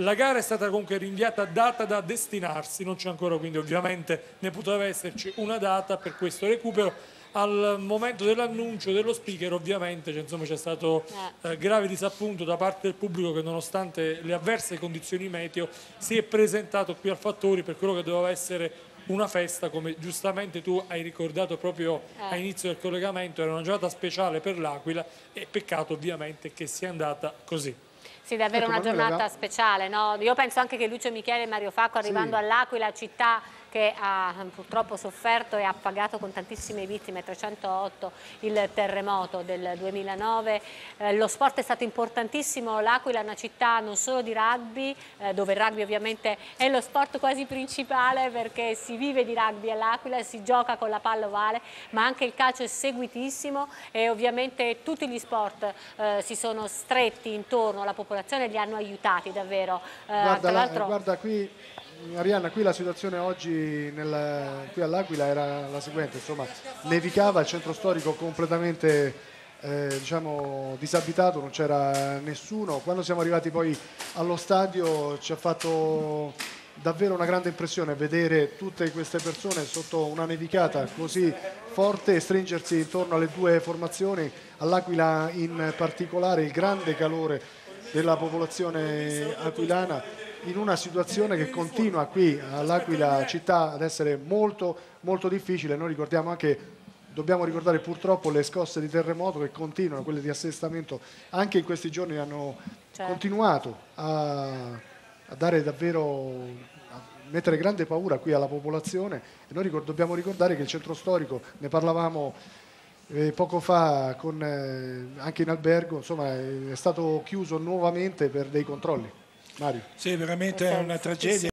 La gara è stata comunque rinviata a data da destinarsi, non c'è ancora quindi ovviamente ne poteva esserci una data per questo recupero. Al momento dell'annuncio dello speaker ovviamente c'è, stato eh, grave disappunto da parte del pubblico che nonostante le avverse condizioni meteo si è presentato qui al Fattori per quello che doveva essere una festa, come giustamente tu hai ricordato proprio Eh. all'inizio del collegamento, era una giornata speciale per l'Aquila e peccato ovviamente che sia andata così. Sì, davvero Ecco, una giornata speciale, no? Io penso anche che Lucio Michele e Mario Facco arrivando Sì. all'Aquila, città che ha purtroppo sofferto e ha pagato con tantissime vittime, 308 il terremoto del 2009. Eh, lo sport è stato importantissimo, l'Aquila è una città non solo di rugby, eh, dove il rugby ovviamente è lo sport quasi principale perché si vive di rugby all'Aquila, si gioca con la palla ovale, ma anche il calcio è seguitissimo e ovviamente tutti gli sport eh, si sono stretti intorno alla popolazione e li hanno aiutati davvero. Eh, Guarda, guarda qui, Arianna, qui la situazione oggi nel- qui all'Aquila era la seguente, insomma, nevicava, il centro storico completamente eh, diciamo, disabitato, non c'era nessuno. Quando siamo arrivati poi allo stadio ci ha fatto davvero una grande impressione vedere tutte queste persone sotto una nevicata così forte e stringersi intorno alle due formazioni, all'Aquila in particolare, il grande calore della popolazione aquilana in una situazione che continua qui all'Aquila città ad essere molto molto difficile. Noi ricordiamo anche dobbiamo ricordare purtroppo le scosse di terremoto che continuano, quelle di assestamento anche in questi giorni hanno Certo. continuato a, a dare davvero a mettere grande paura qui alla popolazione e noi ricor- dobbiamo ricordare che il centro storico ne parlavamo eh, poco fa con, eh, anche in albergo, insomma, è stato chiuso nuovamente per dei controlli. Mario. Sì, veramente è una tragedia.